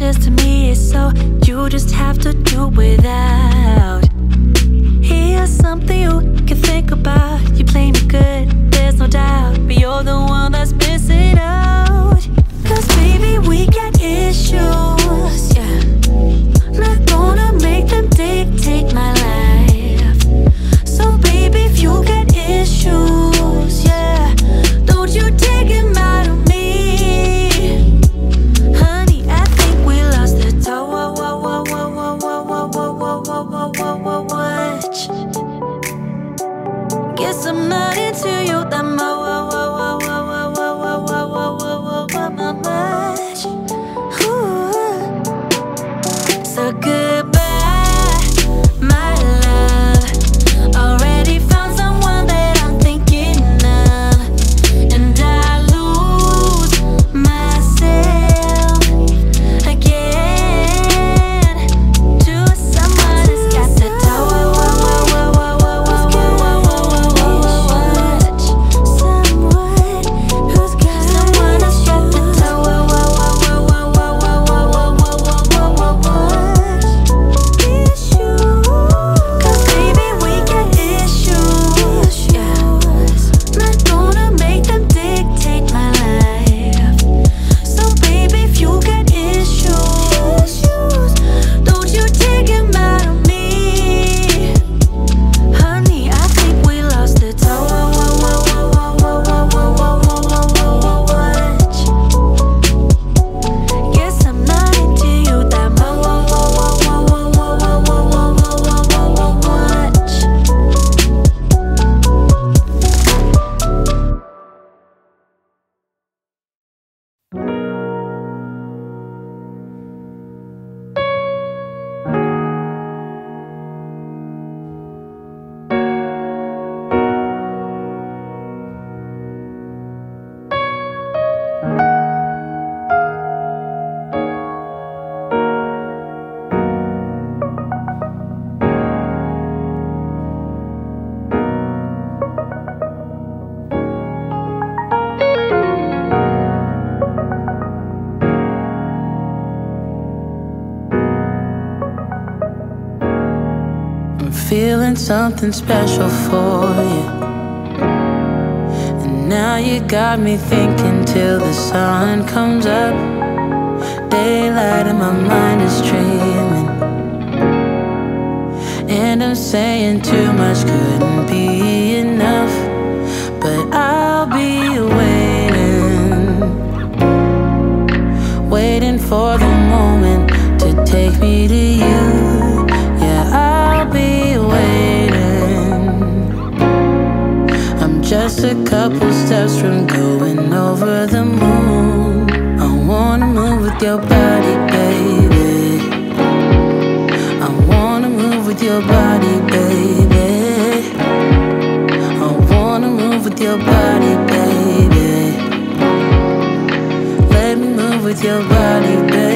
precious to me, so you just have to do without. Here's something you can think about. You play me good, there's no doubt, but you're the one. something special for you. And now you got me thinking till the sun comes up. Daylight and my mind is dreaming. And I'm saying too much couldn't be enough. But I'll be waiting, waiting for the just a couple steps from going over the moon. I wanna move with your body, baby. I wanna move with your body, baby. I wanna move with your body, baby. Let me move with your body, baby.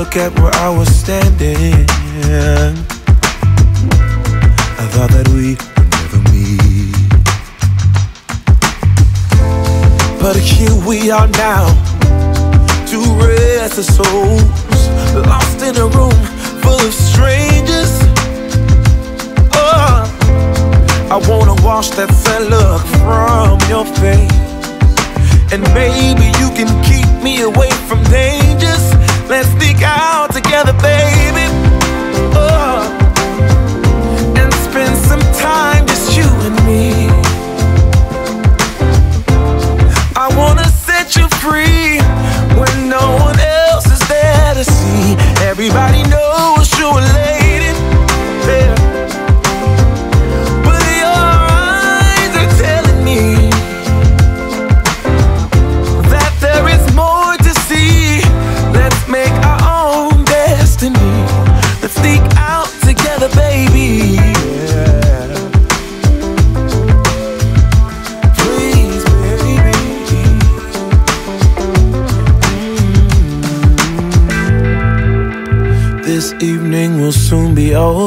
Look at where I was standing. I thought that we would never meet. But here we are now, two restless souls, lost in a room full of strangers. Oh, I wanna wash that sad look from your face. And maybe you can keep me away from dangers. Let's sneak out together, baby. Oh, and spend some time, just you and me. I wanna set you free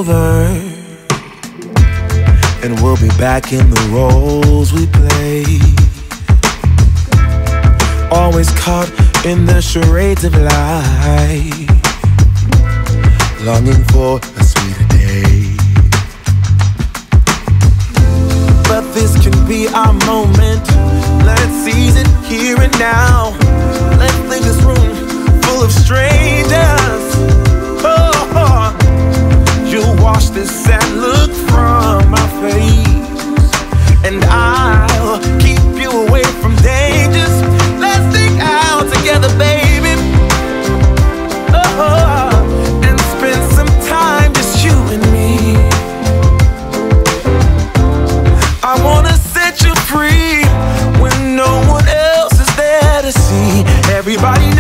over. And we'll be back in the roles we play. Always caught in the charades of life. Longing for a sweeter day. But this can be our moment. Let's seize it here and now. Let's leave this room full of strangers. Wash this sad look from my face, and I'll keep you away from dangers. Let's stick out together, baby. Oh, and spend some time just you and me. I wanna set you free when no one else is there to see. Everybody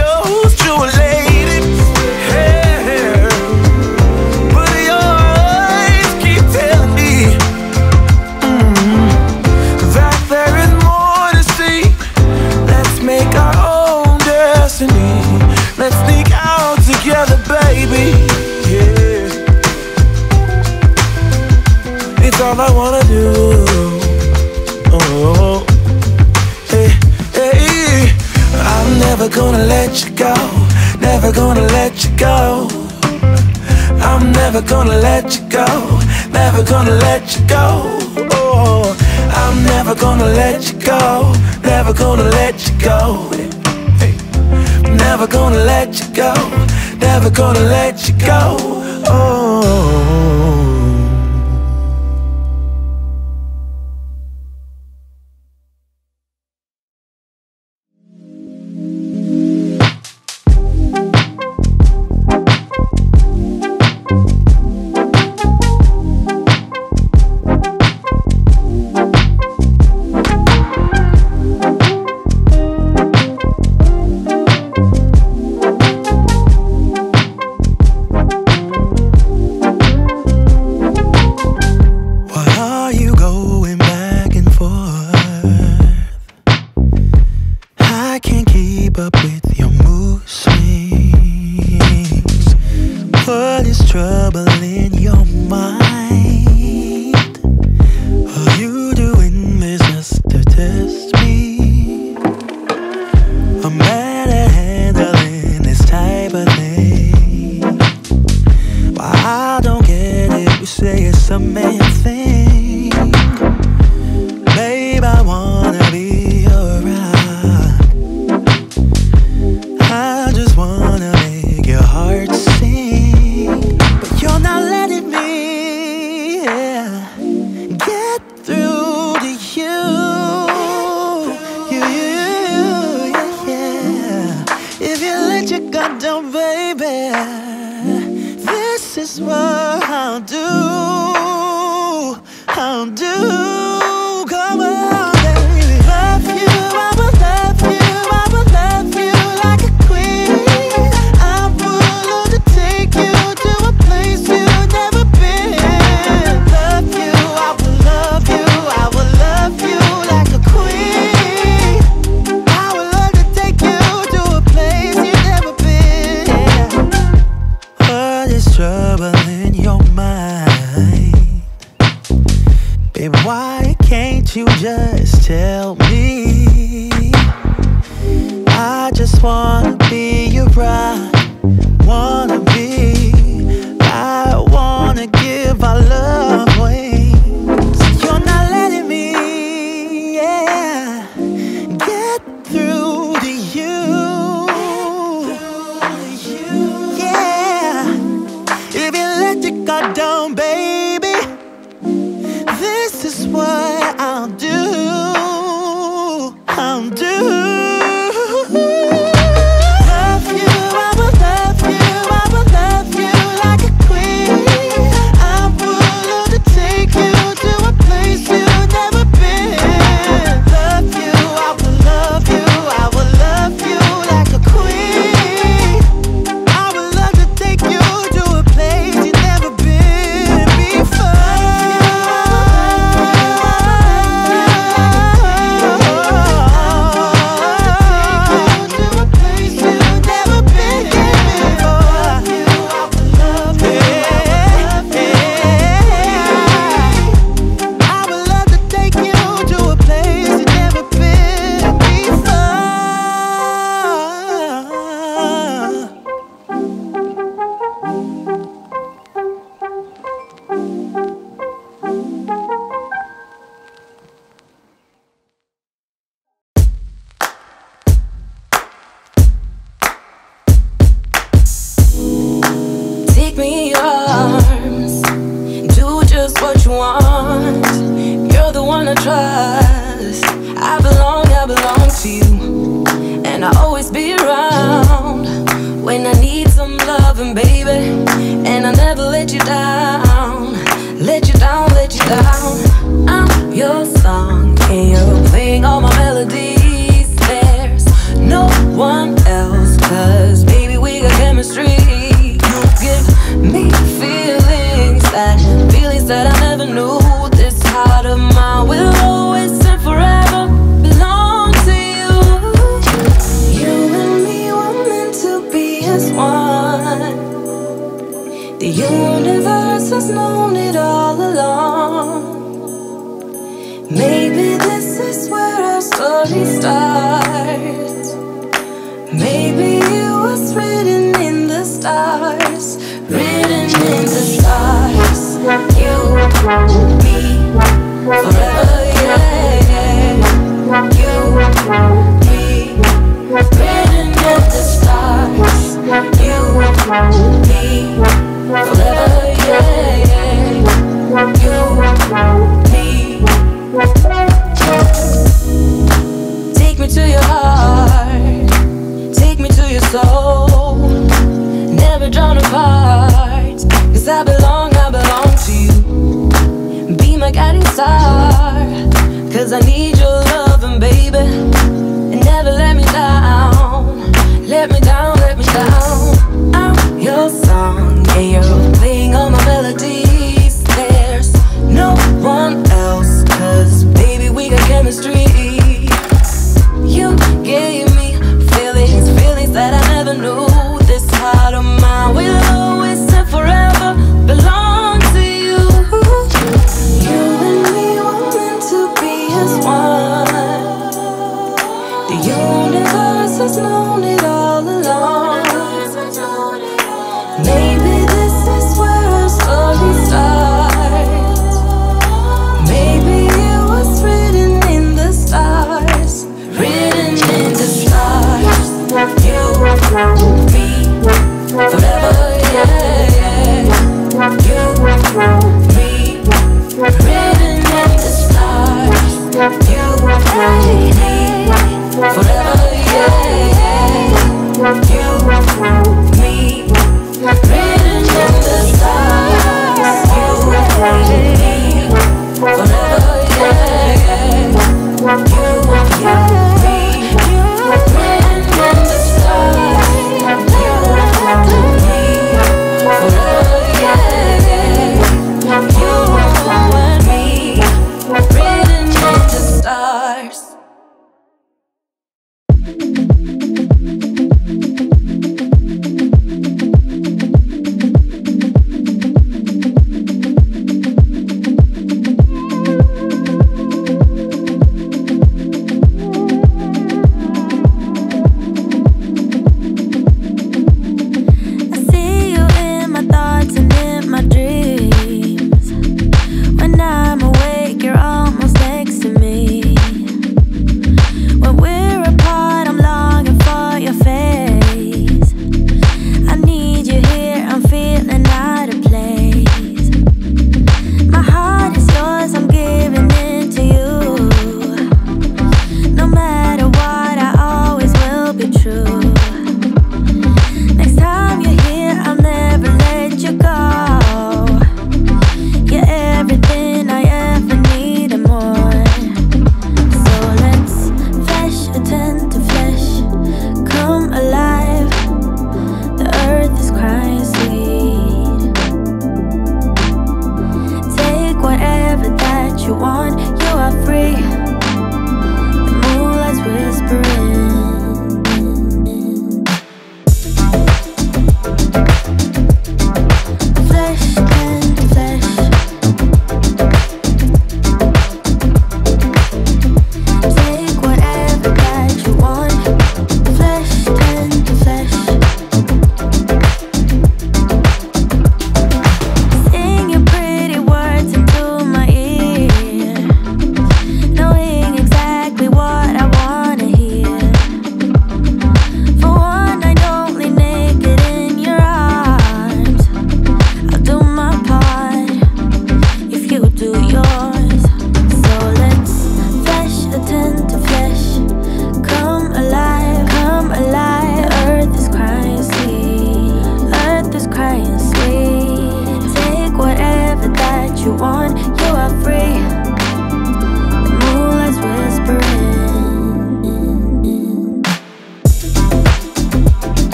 never gonna let you go. Never gonna let you go. Oh, I'm never gonna let you go. Never gonna let you go. Hey. Never gonna let you go. Never gonna let you go. Oh.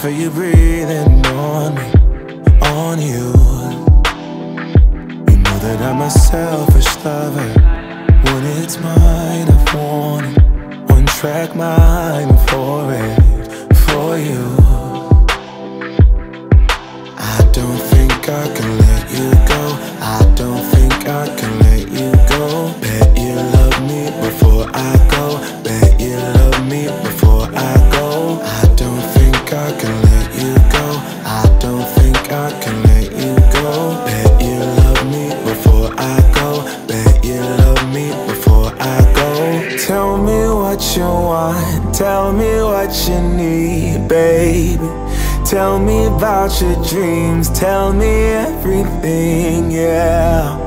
feel you breathing on me, on you. You know that I'm a selfish lover. When it's mine, I want it One track mind for it, for you. I don't think I can let you go. I don't think I can let you go. Tell me about your dreams, tell me everything, yeah.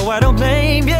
No, I don't blame you.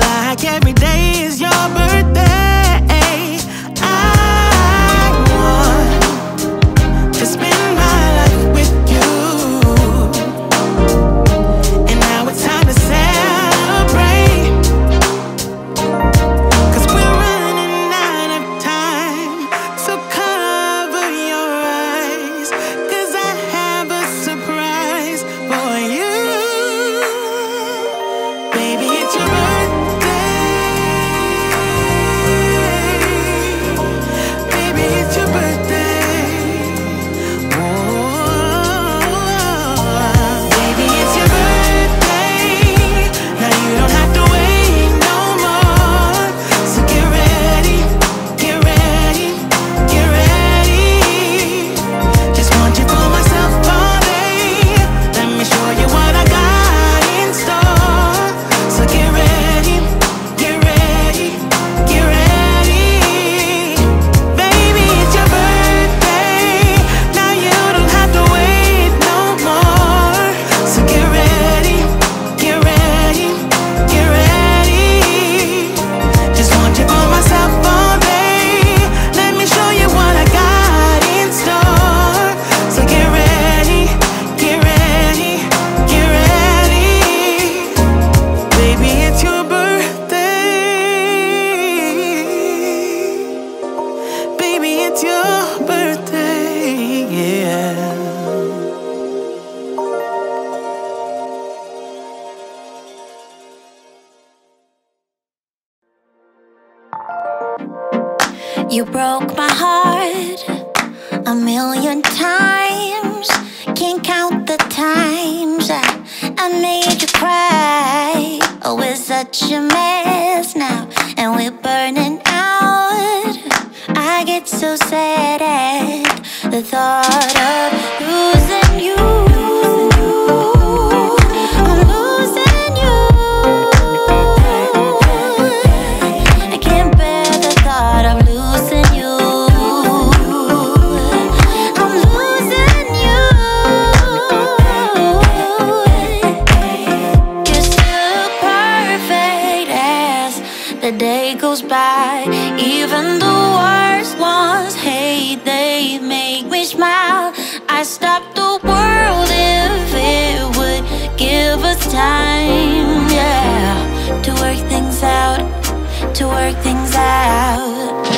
like every day. goes by. Even the worst ones, hey, they make me smile. I stop the world if it would give us time, yeah, to work things out, to work things out.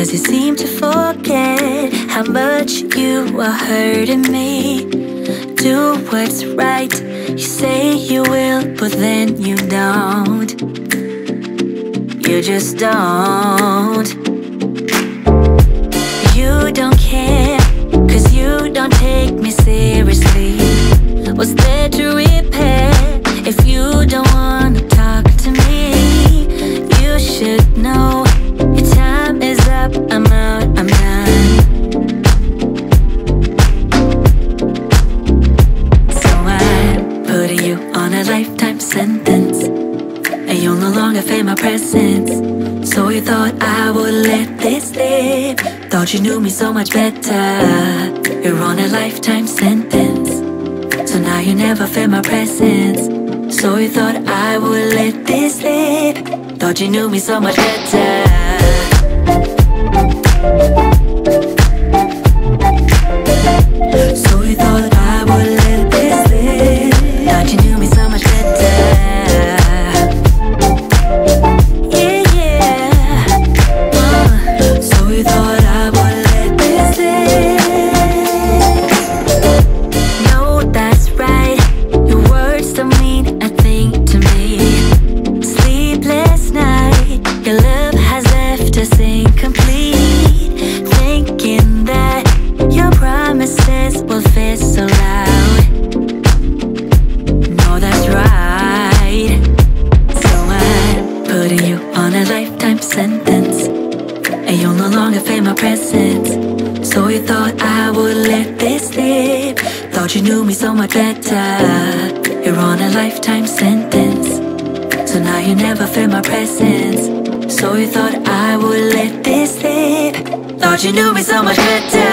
Cause you seem to forget how much you are hurting me. Do what's right, you say you will, but then you don't. You just don't. You don't care, cause you don't take me seriously. What's there to repair? If you don't wanna talk to me? You should know is up, I'm out, I'm done. So I put you on a lifetime sentence. And you'll no longer feel my presence. So you thought I would let this live Thought you knew me so much better. You're on a lifetime sentence. So now you never feel my presence. So you thought I would let this live Thought you knew me so much better. Thank better You're on a lifetime sentence. So now you never feel my presence. So you thought I would let this slip. Thought you knew me so much better.